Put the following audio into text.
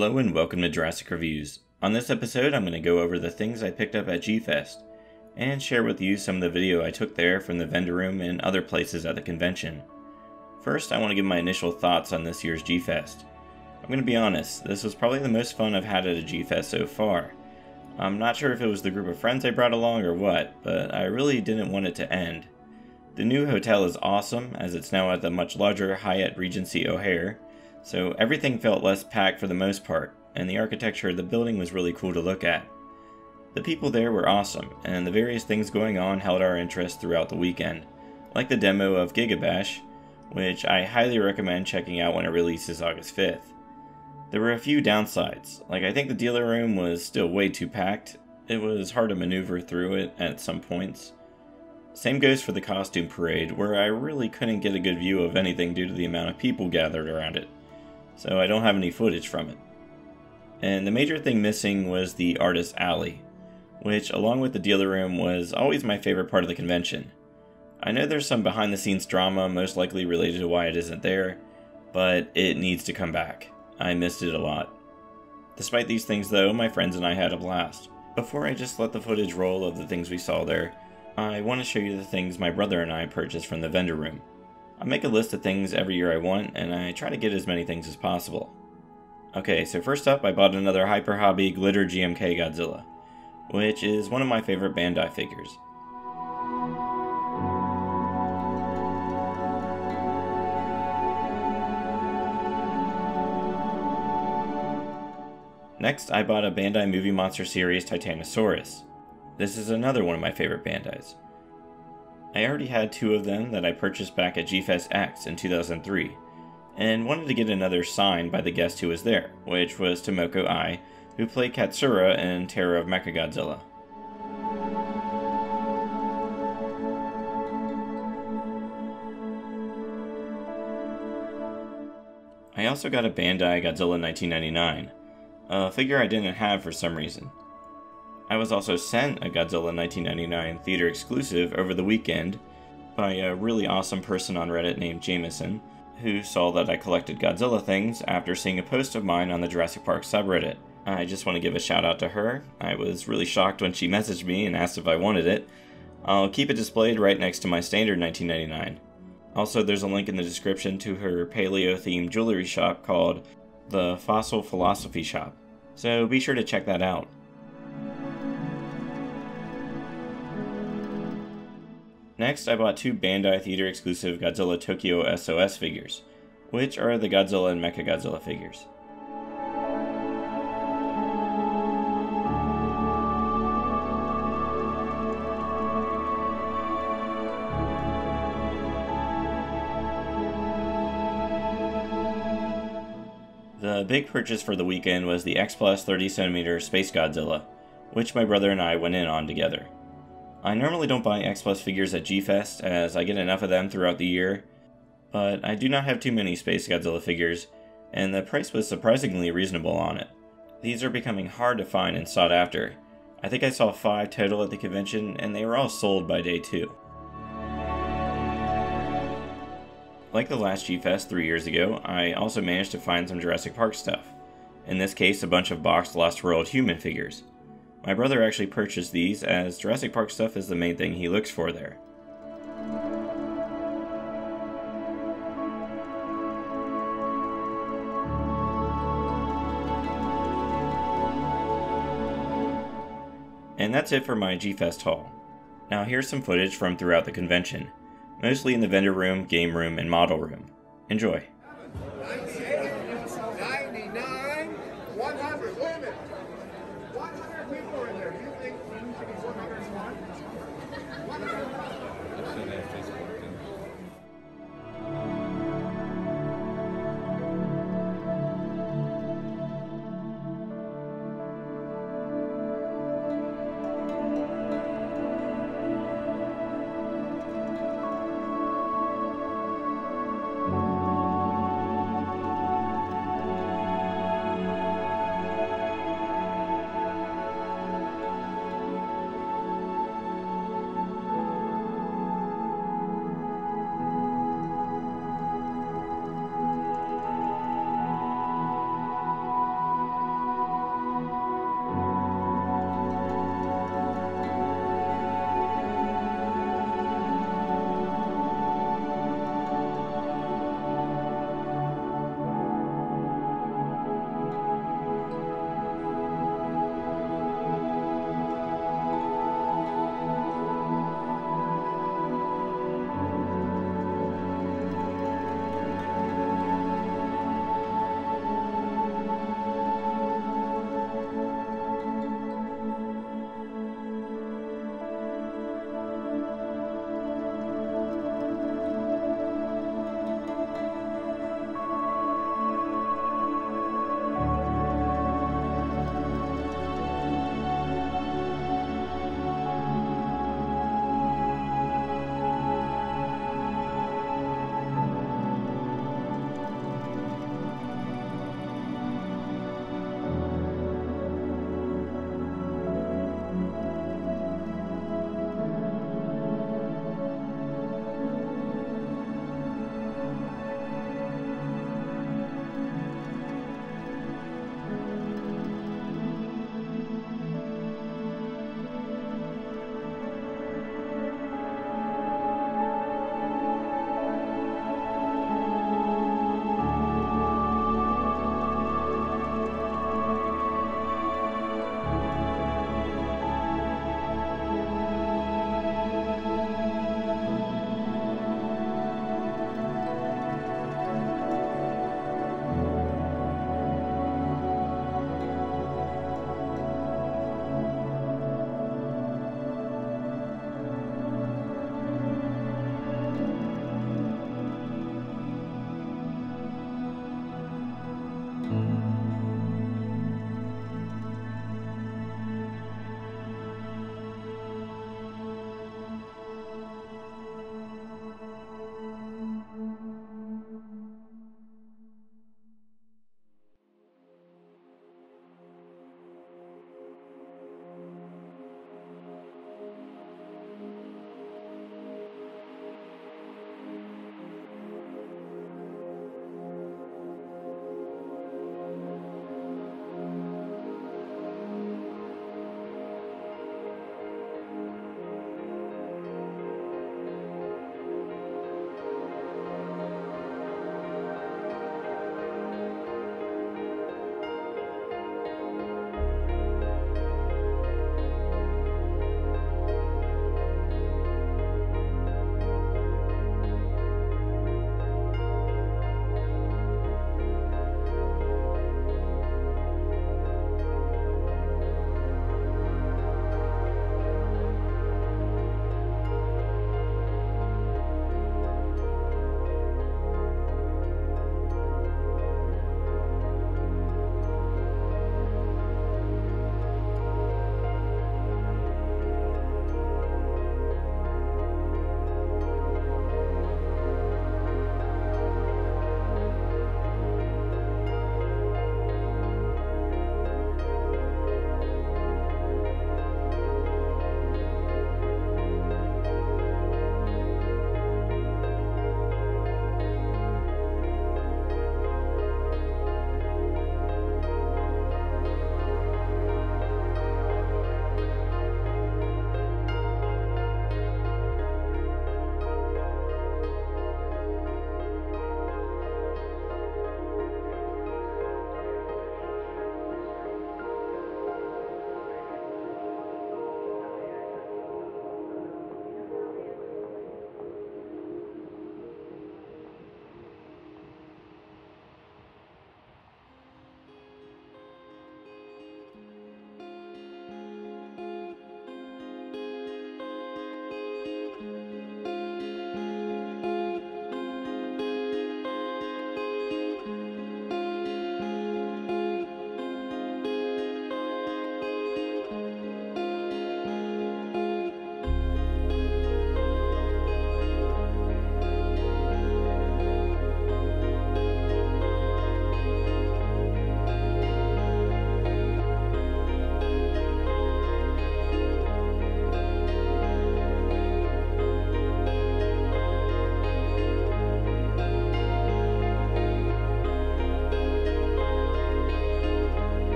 Hello and welcome to Jurassic Reviews. On this episode, I'm going to go over the things I picked up at G-Fest, and share with you some of the video I took there from the vendor room and other places at the convention. First, I want to give my initial thoughts on this year's G-Fest. I'm going to be honest, this was probably the most fun I've had at a G-Fest so far. I'm not sure if it was the group of friends I brought along or what, but I really didn't want it to end. The new hotel is awesome, as it's now at the much larger Hyatt Regency O'Hare, so everything felt less packed for the most part, and the architecture of the building was really cool to look at. The people there were awesome, and the various things going on held our interest throughout the weekend, like the demo of Gigabash, which I highly recommend checking out when it releases August 5th. There were a few downsides, like I think the dealer room was still way too packed, it was hard to maneuver through it at some points. Same goes for the costume parade, where I really couldn't get a good view of anything due to the amount of people gathered around it so I don't have any footage from it. And the major thing missing was the Artist Alley, which, along with the dealer room, was always my favorite part of the convention. I know there's some behind the scenes drama, most likely related to why it isn't there, but it needs to come back. I missed it a lot. Despite these things, though, my friends and I had a blast. Before I just let the footage roll of the things we saw there, I want to show you the things my brother and I purchased from the vendor room. I make a list of things every year I want, and I try to get as many things as possible. Okay, so first up, I bought another Hyper Hobby Glitter GMK Godzilla, which is one of my favorite Bandai figures. Next, I bought a Bandai Movie Monster Series Titanosaurus. This is another one of my favorite Bandais. I already had two of them that I purchased back at GFest X in 2003, and wanted to get another signed by the guest who was there, which was Tomoko Ai, who played Katsura in Terror of Mechagodzilla. I also got a Bandai Godzilla 1999, a figure I didn't have for some reason. I was also sent a Godzilla 1999 theater exclusive over the weekend by a really awesome person on Reddit named Jameson, who saw that I collected Godzilla things after seeing a post of mine on the Jurassic Park subreddit. I just want to give a shout out to her. I was really shocked when she messaged me and asked if I wanted it. I'll keep it displayed right next to my standard 1999. Also, there's a link in the description to her paleo themed jewelry shop called the Fossil Philosophy Shop, so be sure to check that out. Next, I bought two Bandai Theater exclusive Godzilla Tokyo SOS figures, which are the Godzilla and Mechagodzilla figures. The big purchase for the weekend was the X Plus 30cm Space Godzilla, which my brother and I went in on together. I normally don't buy X Plus figures at G-Fest, as I get enough of them throughout the year, but I do not have too many Space Godzilla figures, and the price was surprisingly reasonable on it. These are becoming hard to find and sought after. I think I saw 5 total at the convention, and they were all sold by day 2. Like the last G-Fest three years ago, I also managed to find some Jurassic Park stuff. In this case, a bunch of boxed Lost World human figures. My brother actually purchased these as Jurassic Park stuff is the main thing he looks for there. And that's it for my G-Fest haul. Now here's some footage from throughout the convention, mostly in the vendor room, game room, and model room. Enjoy!